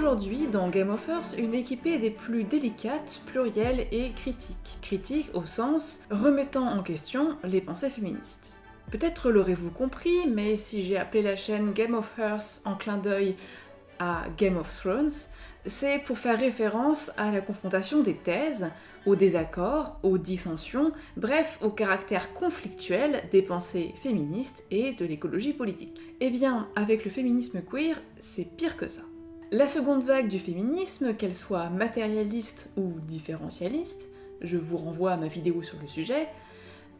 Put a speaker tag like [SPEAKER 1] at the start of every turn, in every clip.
[SPEAKER 1] Aujourd'hui, dans Game of Thrones, une équipée des plus délicates, plurielles et critiques. Critiques au sens remettant en question les pensées féministes. Peut-être l'aurez-vous compris, mais si j'ai appelé la chaîne Game of Hearth en clin d'œil à Game of Thrones, c'est pour faire référence à la confrontation des thèses, aux désaccords, aux dissensions, bref, au caractère conflictuel des pensées féministes et de l'écologie politique. Eh bien, avec le féminisme queer, c'est pire que ça. La seconde vague du féminisme, qu'elle soit matérialiste ou différentialiste, je vous renvoie à ma vidéo sur le sujet,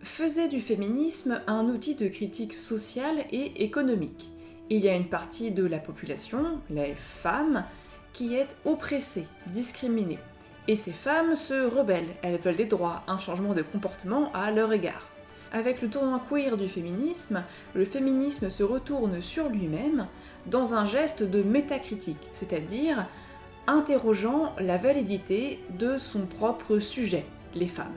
[SPEAKER 1] faisait du féminisme un outil de critique sociale et économique. Il y a une partie de la population, les femmes, qui est oppressée, discriminée. Et ces femmes se rebellent, elles veulent des droits, un changement de comportement à leur égard. Avec le tournoi queer du féminisme, le féminisme se retourne sur lui-même dans un geste de métacritique, c'est-à-dire interrogeant la validité de son propre sujet, les femmes.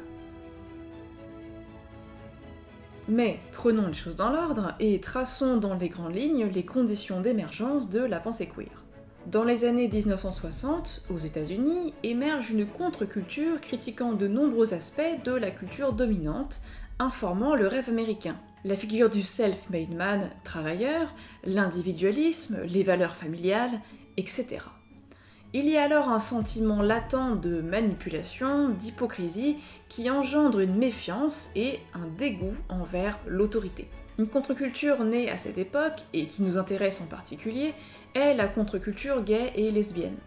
[SPEAKER 1] Mais prenons les choses dans l'ordre et traçons dans les grandes lignes les conditions d'émergence de la pensée queer. Dans les années 1960, aux États-Unis, émerge une contre-culture critiquant de nombreux aspects de la culture dominante, informant le rêve américain. La figure du self-made man, travailleur, l'individualisme, les valeurs familiales, etc. Il y a alors un sentiment latent de manipulation, d'hypocrisie qui engendre une méfiance et un dégoût envers l'autorité. Une contre-culture née à cette époque, et qui nous intéresse en particulier, est la contre-culture gay et lesbienne.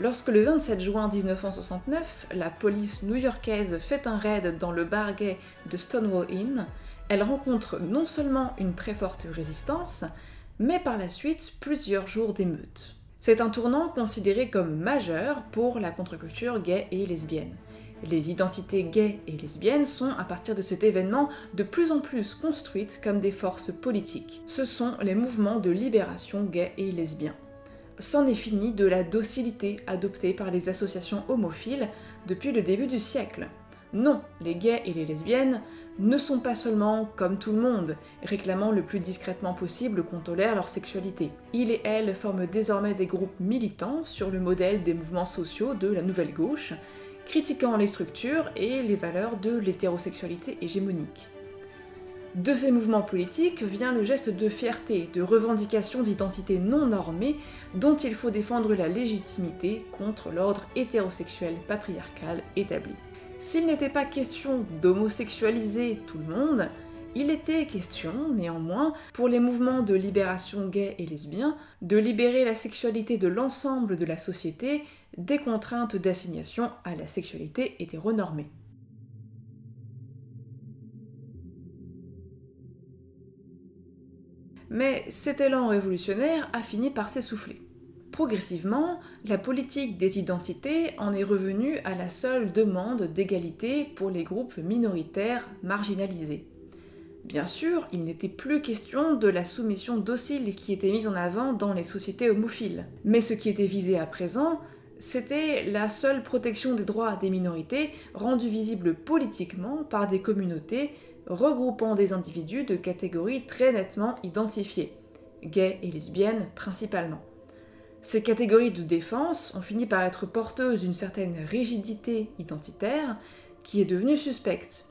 [SPEAKER 1] Lorsque le 27 juin 1969, la police new-yorkaise fait un raid dans le bar gay de Stonewall Inn, elle rencontre non seulement une très forte résistance, mais par la suite plusieurs jours d'émeutes. C'est un tournant considéré comme majeur pour la contre-culture gay et lesbienne. Les identités gays et lesbiennes sont, à partir de cet événement, de plus en plus construites comme des forces politiques. Ce sont les mouvements de libération gays et lesbiens. C'en est fini de la docilité adoptée par les associations homophiles depuis le début du siècle. Non, les gays et les lesbiennes ne sont pas seulement comme tout le monde, réclamant le plus discrètement possible qu'on tolère leur sexualité. Ils et elles forment désormais des groupes militants sur le modèle des mouvements sociaux de la nouvelle gauche, critiquant les structures et les valeurs de l'hétérosexualité hégémonique. De ces mouvements politiques vient le geste de fierté, de revendication d'identité non normée dont il faut défendre la légitimité contre l'ordre hétérosexuel patriarcal établi. S'il n'était pas question d'homosexualiser tout le monde, il était question, néanmoins, pour les mouvements de libération gay et lesbien, de libérer la sexualité de l'ensemble de la société des contraintes d'assignation à la sexualité hétéronormée. Mais cet élan révolutionnaire a fini par s'essouffler. Progressivement, la politique des identités en est revenue à la seule demande d'égalité pour les groupes minoritaires marginalisés. Bien sûr, il n'était plus question de la soumission docile qui était mise en avant dans les sociétés homophiles. Mais ce qui était visé à présent, c'était la seule protection des droits des minorités rendue visible politiquement par des communautés regroupant des individus de catégories très nettement identifiées, gays et lesbiennes principalement. Ces catégories de défense ont fini par être porteuses d'une certaine rigidité identitaire qui est devenue suspecte.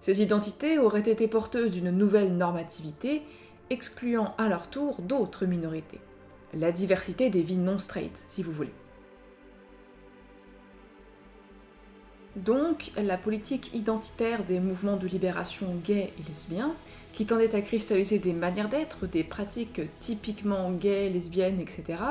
[SPEAKER 1] Ces identités auraient été porteuses d'une nouvelle normativité, excluant à leur tour d'autres minorités. La diversité des vies non straight, si vous voulez. Donc, la politique identitaire des mouvements de libération gays et lesbiens, qui tendait à cristalliser des manières d'être, des pratiques typiquement gays, lesbiennes, etc.,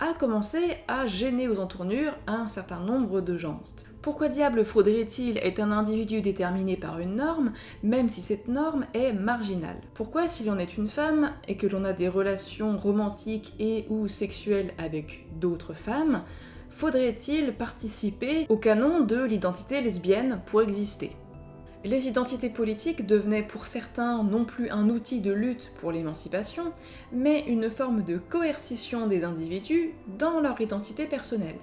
[SPEAKER 1] a commencé à gêner aux entournures un certain nombre de gens. Pourquoi diable faudrait-il être un individu déterminé par une norme, même si cette norme est marginale? Pourquoi, si l'on est une femme et que l'on a des relations romantiques et ou sexuelles avec d'autres femmes, faudrait-il participer au canon de l'identité lesbienne pour exister? Les identités politiques devenaient pour certains non plus un outil de lutte pour l'émancipation, mais une forme de coercition des individus dans leur identité personnelle.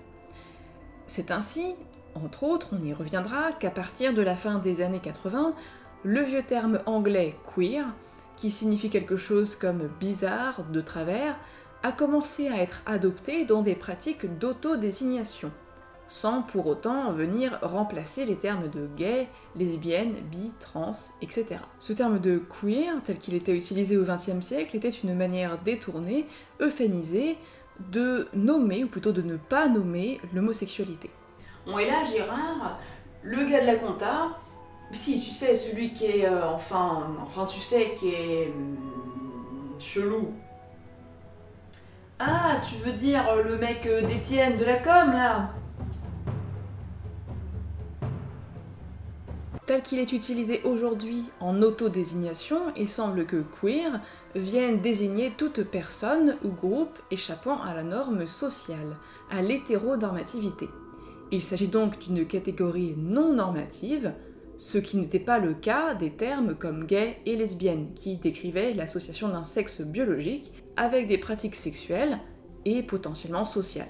[SPEAKER 1] C'est ainsi, entre autres, on y reviendra, qu'à partir de la fin des années 80, le vieux terme anglais queer, qui signifie quelque chose comme bizarre, de travers, a commencé à être adopté dans des pratiques d'autodésignation, sans pour autant venir remplacer les termes de gay, lesbienne, bi, trans, etc. Ce terme de queer, tel qu'il était utilisé au XXe siècle, était une manière détournée, euphémisée, de nommer, ou plutôt de ne pas nommer, l'homosexualité.
[SPEAKER 2] On est là, Gérard, le gars de la compta, si, tu sais, celui qui est, euh, enfin, enfin, tu sais, qui est hum, chelou. Ah, tu veux dire euh, le mec euh, d'Étienne de la com, là
[SPEAKER 1] Tel qu'il est utilisé aujourd'hui en autodésignation, il semble que queer vienne désigner toute personne ou groupe échappant à la norme sociale, à l'hétéronormativité. Il s'agit donc d'une catégorie non normative, ce qui n'était pas le cas des termes comme gay et lesbienne, qui décrivaient l'association d'un sexe biologique avec des pratiques sexuelles et potentiellement sociales.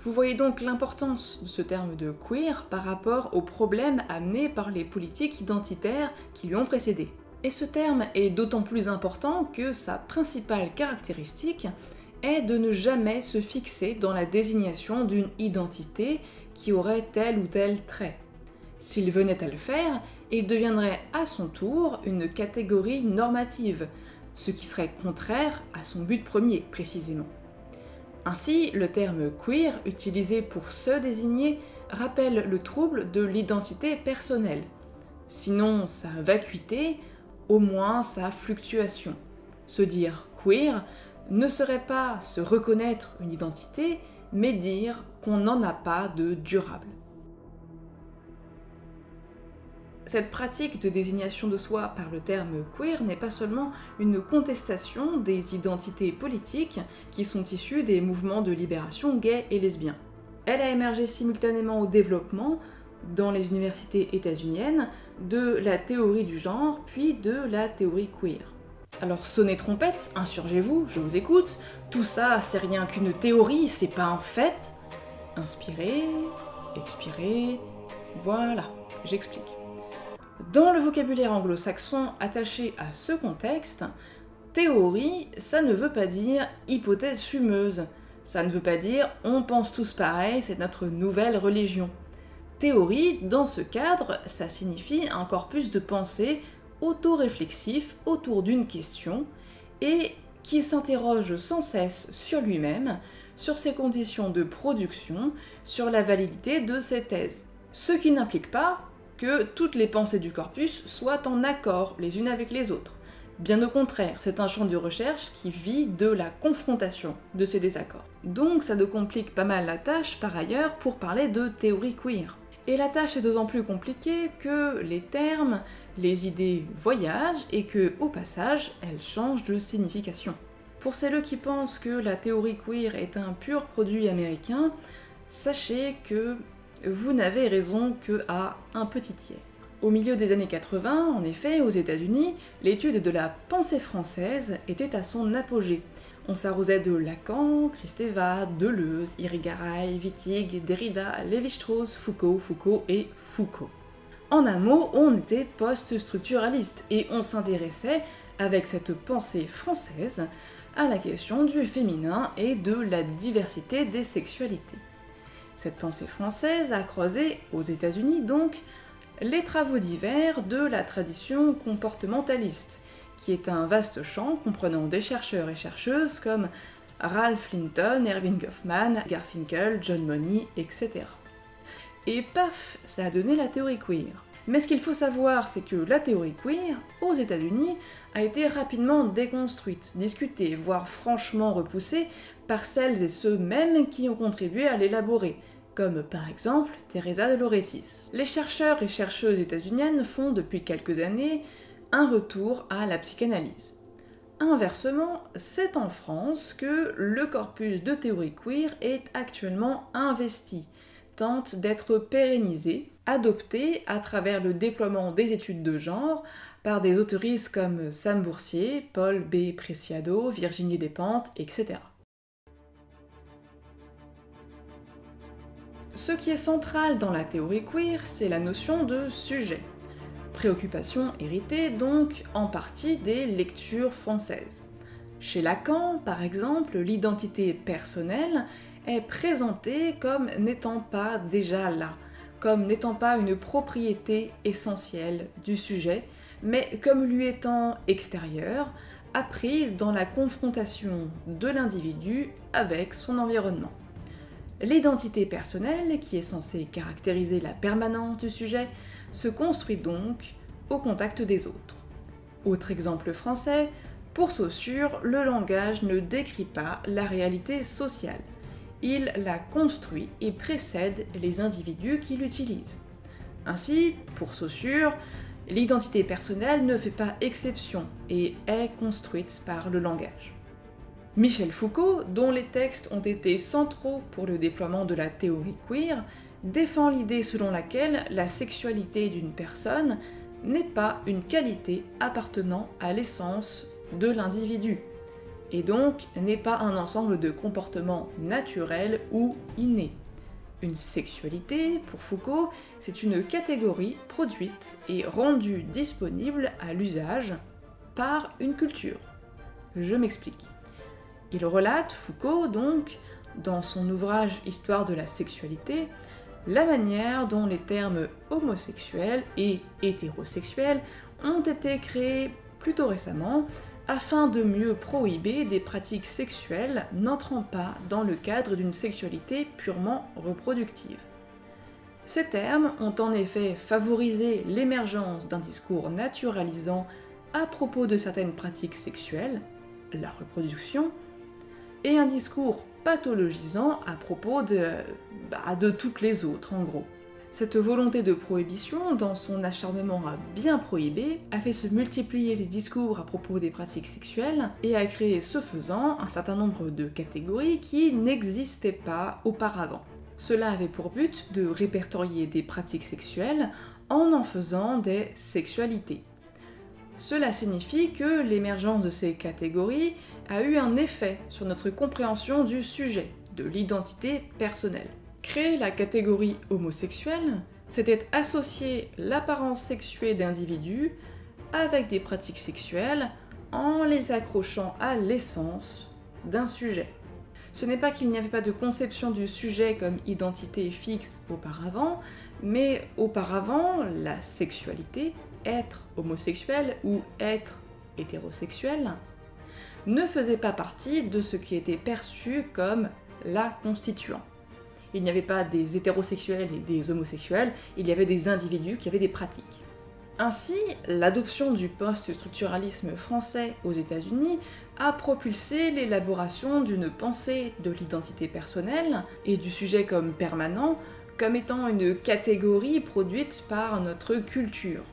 [SPEAKER 1] Vous voyez donc l'importance de ce terme de queer par rapport aux problèmes amenés par les politiques identitaires qui lui ont précédé. Et ce terme est d'autant plus important que sa principale caractéristique est de ne jamais se fixer dans la désignation d'une identité qui aurait tel ou tel trait. S'il venait à le faire, il deviendrait à son tour une catégorie normative, ce qui serait contraire à son but premier précisément. Ainsi, le terme queer, utilisé pour se désigner, rappelle le trouble de l'identité personnelle. Sinon sa vacuité, au moins sa fluctuation. Se dire queer ne serait pas se reconnaître une identité, mais dire qu'on n'en a pas de durable. Cette pratique de désignation de soi par le terme queer n'est pas seulement une contestation des identités politiques qui sont issues des mouvements de libération gays et lesbiens. Elle a émergé simultanément au développement, dans les universités états-uniennes, de la théorie du genre, puis de la théorie queer. Alors sonnez trompette, insurgez-vous, je vous écoute, tout ça c'est rien qu'une théorie, c'est pas un fait. Inspirez, expirez, voilà, j'explique. Dans le vocabulaire anglo-saxon attaché à ce contexte, théorie, ça ne veut pas dire hypothèse fumeuse. Ça ne veut pas dire on pense tous pareil, c'est notre nouvelle religion. Théorie, dans ce cadre, ça signifie un corpus de pensée auto-réflexif autour d'une question et qui s'interroge sans cesse sur lui-même, sur ses conditions de production, sur la validité de ses thèses. Ce qui n'implique pas que toutes les pensées du corpus soient en accord les unes avec les autres. Bien au contraire, c'est un champ de recherche qui vit de la confrontation de ces désaccords. Donc ça nous complique pas mal la tâche par ailleurs pour parler de théorie queer. Et la tâche est d'autant plus compliquée que les termes, les idées voyagent et que, au passage, elles changent de signification. Pour celles qui pensent que la théorie queer est un pur produit américain, sachez que vous n'avez raison que à un petit tiers. Au milieu des années 80, en effet, aux États-Unis, l'étude de la pensée française était à son apogée. On s'arrosait de Lacan, Kristeva, Deleuze, Irigaray, Wittig, Derrida, Lévi-Strauss, Foucault, Foucault et Foucault. En un mot, on était post-structuraliste et on s'intéressait, avec cette pensée française, à la question du féminin et de la diversité des sexualités. Cette pensée française a croisé, aux États-Unis donc, les travaux divers de la tradition comportementaliste, qui est un vaste champ comprenant des chercheurs et chercheuses comme Ralph Linton, Erving Goffman, Garfinkel, John Money, etc. Et paf, ça a donné la théorie queer. Mais ce qu'il faut savoir, c'est que la théorie queer, aux États-Unis, a été rapidement déconstruite, discutée, voire franchement repoussée par celles et ceux mêmes qui ont contribué à l'élaborer, comme par exemple Teresa de Lauretis. Les chercheurs et chercheuses états-uniennes font depuis quelques années un retour à la psychanalyse. Inversement, c'est en France que le corpus de théorie queer est actuellement investi, tente d'être pérennisé, adopté à travers le déploiement des études de genre par des autoristes comme Sam Boursier, Paul B. Preciado, Virginie Despentes, etc. Ce qui est central dans la théorie queer, c'est la notion de sujet. Préoccupation héritée donc en partie des lectures françaises. Chez Lacan, par exemple, l'identité personnelle est présentée comme n'étant pas déjà là, comme n'étant pas une propriété essentielle du sujet, mais comme lui étant extérieure, apprise dans la confrontation de l'individu avec son environnement. L'identité personnelle, qui est censée caractériser la permanence du sujet, se construit donc au contact des autres. Autre exemple français, pour Saussure, le langage ne décrit pas la réalité sociale. Il la construit et précède les individus qui l'utilisent. Ainsi, pour Saussure, l'identité personnelle ne fait pas exception et est construite par le langage. Michel Foucault, dont les textes ont été centraux pour le déploiement de la théorie queer, défend l'idée selon laquelle la sexualité d'une personne n'est pas une qualité appartenant à l'essence de l'individu, et donc n'est pas un ensemble de comportements naturels ou innés. Une sexualité, pour Foucault, c'est une catégorie produite et rendue disponible à l'usage par une culture. Je m'explique. Il relate, Foucault donc, dans son ouvrage Histoire de la sexualité, la manière dont les termes homosexuel et hétérosexuel ont été créés plutôt récemment afin de mieux prohiber des pratiques sexuelles n'entrant pas dans le cadre d'une sexualité purement reproductive. Ces termes ont en effet favorisé l'émergence d'un discours naturalisant à propos de certaines pratiques sexuelles, la reproduction, et un discours pathologisant à propos de, bah, de toutes les autres en gros. Cette volonté de prohibition, dans son acharnement à bien prohiber, a fait se multiplier les discours à propos des pratiques sexuelles et a créé ce faisant un certain nombre de catégories qui n'existaient pas auparavant. Cela avait pour but de répertorier des pratiques sexuelles en en faisant des sexualités. Cela signifie que l'émergence de ces catégories a eu un effet sur notre compréhension du sujet, de l'identité personnelle. Créer la catégorie homosexuelle, c'était associer l'apparence sexuée d'individus avec des pratiques sexuelles en les accrochant à l'essence d'un sujet. Ce n'est pas qu'il n'y avait pas de conception du sujet comme identité fixe auparavant, mais auparavant, la sexualité être homosexuel ou être hétérosexuel ne faisait pas partie de ce qui était perçu comme la constituant. Il n'y avait pas des hétérosexuels et des homosexuels, il y avait des individus qui avaient des pratiques. Ainsi, l'adoption du post-structuralisme français aux États-Unis a propulsé l'élaboration d'une pensée de l'identité personnelle et du sujet comme permanent comme étant une catégorie produite par notre culture,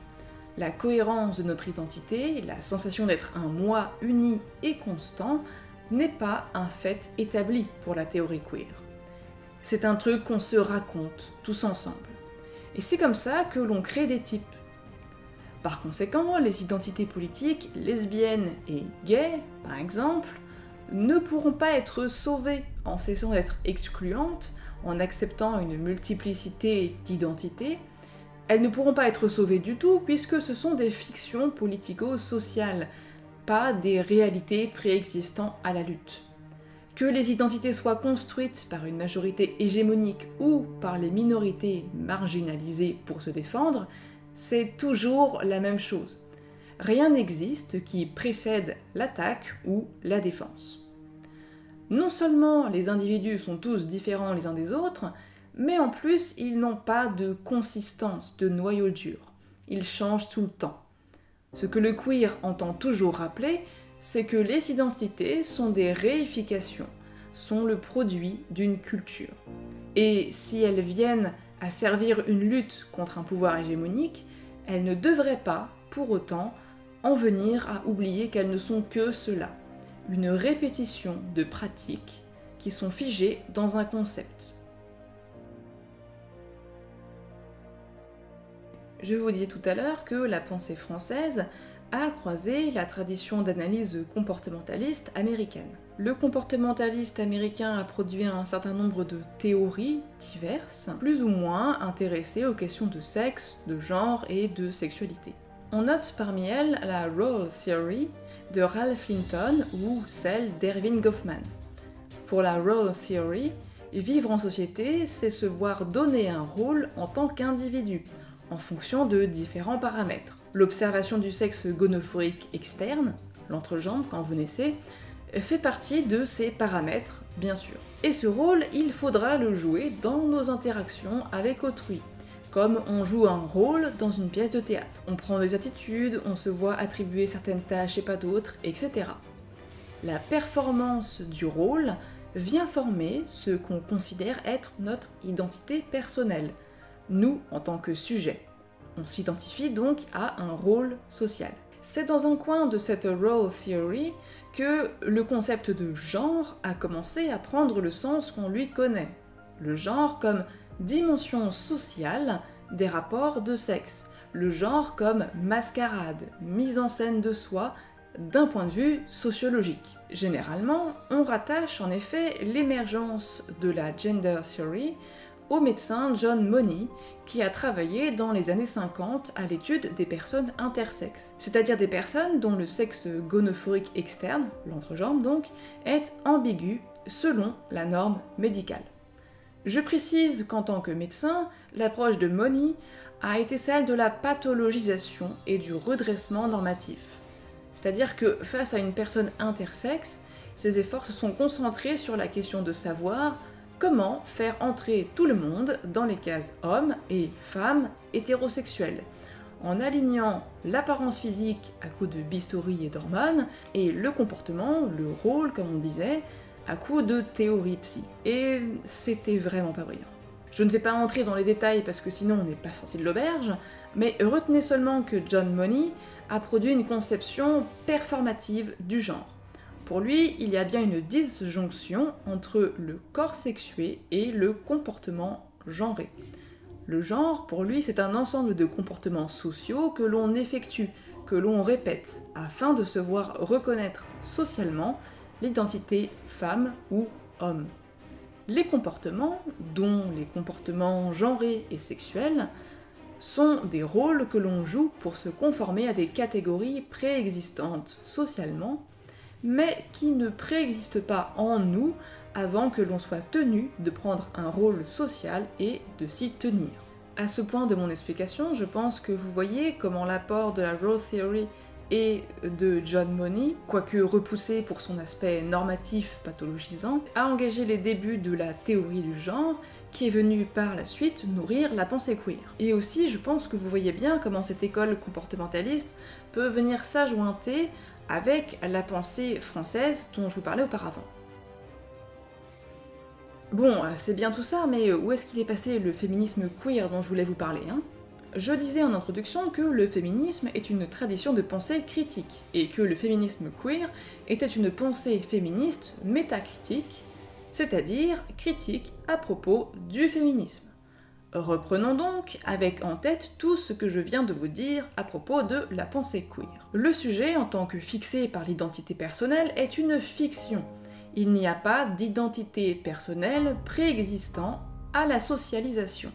[SPEAKER 1] la cohérence de notre identité, la sensation d'être un moi uni et constant, n'est pas un fait établi pour la théorie queer. C'est un truc qu'on se raconte tous ensemble. Et c'est comme ça que l'on crée des types. Par conséquent, les identités politiques lesbiennes et gays, par exemple, ne pourront pas être sauvées en cessant d'être excluantes, en acceptant une multiplicité d'identités, elles ne pourront pas être sauvées du tout puisque ce sont des fictions politico-sociales, pas des réalités préexistant à la lutte. Que les identités soient construites par une majorité hégémonique ou par les minorités marginalisées pour se défendre, c'est toujours la même chose. Rien n'existe qui précède l'attaque ou la défense. Non seulement les individus sont tous différents les uns des autres, mais en plus, ils n'ont pas de consistance, de noyau dur. Ils changent tout le temps. Ce que le queer entend toujours rappeler, c'est que les identités sont des réifications, sont le produit d'une culture. Et si elles viennent à servir une lutte contre un pouvoir hégémonique, elles ne devraient pas, pour autant, en venir à oublier qu'elles ne sont que cela, une répétition de pratiques qui sont figées dans un concept. Je vous disais tout à l'heure que la pensée française a croisé la tradition d'analyse comportementaliste américaine. Le comportementaliste américain a produit un certain nombre de théories diverses, plus ou moins intéressées aux questions de sexe, de genre et de sexualité. On note parmi elles la Role Theory de Ralph Linton ou celle d'Erving Goffman. Pour la Role Theory, vivre en société, c'est se voir donner un rôle en tant qu'individu, en fonction de différents paramètres. L'observation du sexe gonophorique externe, l'entrejambe quand vous naissez, fait partie de ces paramètres, bien sûr. Et ce rôle, il faudra le jouer dans nos interactions avec autrui, comme on joue un rôle dans une pièce de théâtre. On prend des attitudes, on se voit attribuer certaines tâches et pas d'autres, etc. La performance du rôle vient former ce qu'on considère être notre identité personnelle, nous en tant que sujet. On s'identifie donc à un rôle social. C'est dans un coin de cette role theory que le concept de genre a commencé à prendre le sens qu'on lui connaît. Le genre comme dimension sociale des rapports de sexe. Le genre comme mascarade, mise en scène de soi d'un point de vue sociologique. Généralement, on rattache en effet l'émergence de la gender theory au médecin John Money, qui a travaillé dans les années 50 à l'étude des personnes intersexes, c'est-à-dire des personnes dont le sexe gonophorique externe, l'entrejambe donc, est ambigu selon la norme médicale. Je précise qu'en tant que médecin, l'approche de Money a été celle de la pathologisation et du redressement normatif. C'est-à-dire que face à une personne intersexe, ses efforts se sont concentrés sur la question de savoir comment faire entrer tout le monde dans les cases hommes et femmes hétérosexuels, en alignant l'apparence physique à coup de bistouri et d'hormones, et le comportement, le rôle, comme on disait, à coup de théorie psy. Et c'était vraiment pas brillant. Je ne vais pas entrer dans les détails parce que sinon on n'est pas sorti de l'auberge, mais retenez seulement que John Money a produit une conception performative du genre. Pour lui, il y a bien une disjonction entre le corps sexué et le comportement genré. Le genre, pour lui, c'est un ensemble de comportements sociaux que l'on effectue, que l'on répète, afin de se voir reconnaître socialement l'identité femme ou homme. Les comportements, dont les comportements genrés et sexuels, sont des rôles que l'on joue pour se conformer à des catégories préexistantes socialement mais qui ne préexiste pas en nous avant que l'on soit tenu de prendre un rôle social et de s'y tenir. À ce point de mon explication, je pense que vous voyez comment l'apport de la Role Theory et de John Money, quoique repoussé pour son aspect normatif pathologisant, a engagé les débuts de la théorie du genre, qui est venue par la suite nourrir la pensée queer. Et aussi, je pense que vous voyez bien comment cette école comportementaliste peut venir s'ajointer avec la pensée française dont je vous parlais auparavant. Bon, c'est bien tout ça, mais où est-ce qu'il est passé le féminisme queer dont je voulais vous parler hein? Je disais en introduction que le féminisme est une tradition de pensée critique, et que le féminisme queer était une pensée féministe métacritique, c'est-à-dire critique à propos du féminisme. Reprenons donc avec en tête tout ce que je viens de vous dire à propos de la pensée queer. Le sujet, en tant que fixé par l'identité personnelle, est une fiction. Il n'y a pas d'identité personnelle préexistant à la socialisation.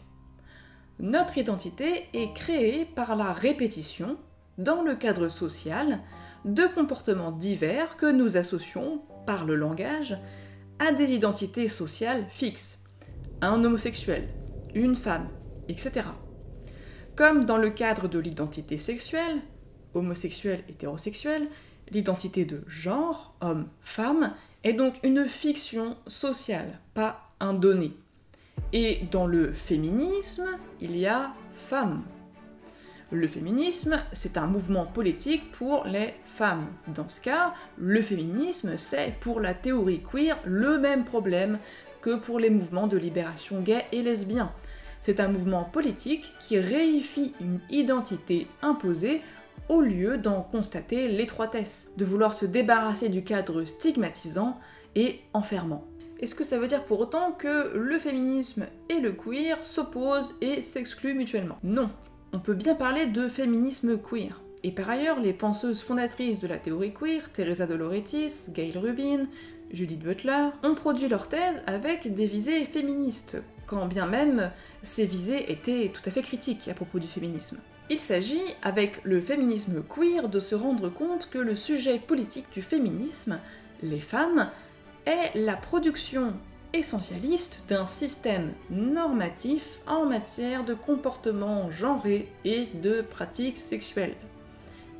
[SPEAKER 1] Notre identité est créée par la répétition, dans le cadre social, de comportements divers que nous associons, par le langage, à des identités sociales fixes. Un homosexuel, une femme, etc. Comme dans le cadre de l'identité sexuelle, homosexuelle, hétérosexuelle, l'identité de genre, homme, femme, est donc une fiction sociale, pas un donné. Et dans le féminisme, il y a femme. Le féminisme, c'est un mouvement politique pour les femmes. Dans ce cas, le féminisme, c'est pour la théorie queer le même problème que pour les mouvements de libération gay et lesbien. C'est un mouvement politique qui réifie une identité imposée au lieu d'en constater l'étroitesse, de vouloir se débarrasser du cadre stigmatisant et enfermant. Est-ce que ça veut dire pour autant que le féminisme et le queer s'opposent et s'excluent mutuellement? Non, on peut bien parler de féminisme queer. Et par ailleurs, les penseuses fondatrices de la théorie queer, Teresa de Lauretis, Gail Rubin, Judith Butler, ont produit leur thèse avec des visées féministes, quand bien même ces visées étaient tout à fait critiques à propos du féminisme. Il s'agit, avec le féminisme queer, de se rendre compte que le sujet politique du féminisme, les femmes, est la production essentialiste d'un système normatif en matière de comportement genré et de pratiques sexuelles.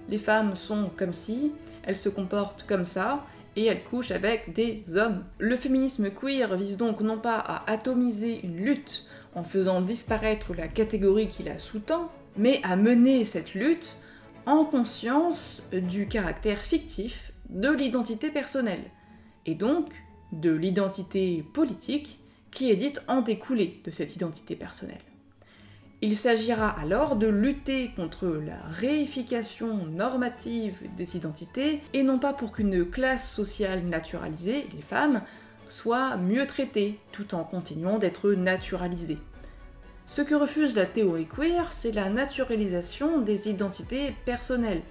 [SPEAKER 1] Les femmes sont comme si, elles se comportent comme ça, et elles couchent avec des hommes. Le féminisme queer vise donc non pas à atomiser une lutte en faisant disparaître la catégorie qui la sous-tend, mais à mener cette lutte en conscience du caractère fictif de l'identité personnelle, et donc de l'identité politique qui est dite en découler de cette identité personnelle. Il s'agira alors de lutter contre la réification normative des identités, et non pas pour qu'une classe sociale naturalisée, les femmes, soit mieux traitée, tout en continuant d'être naturalisée. Ce que refuse la théorie queer, c'est la naturalisation des identités personnelles,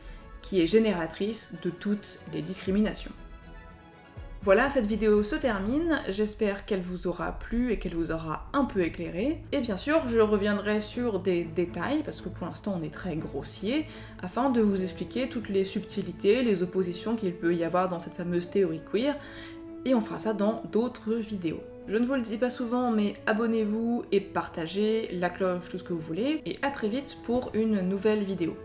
[SPEAKER 1] qui est génératrice de toutes les discriminations. Voilà, cette vidéo se termine, j'espère qu'elle vous aura plu et qu'elle vous aura un peu éclairé. Et bien sûr, je reviendrai sur des détails, parce que pour l'instant on est très grossier, afin de vous expliquer toutes les subtilités, les oppositions qu'il peut y avoir dans cette fameuse théorie queer, et on fera ça dans d'autres vidéos. Je ne vous le dis pas souvent, mais abonnez-vous et partagez, la cloche, tout ce que vous voulez, et à très vite pour une nouvelle vidéo.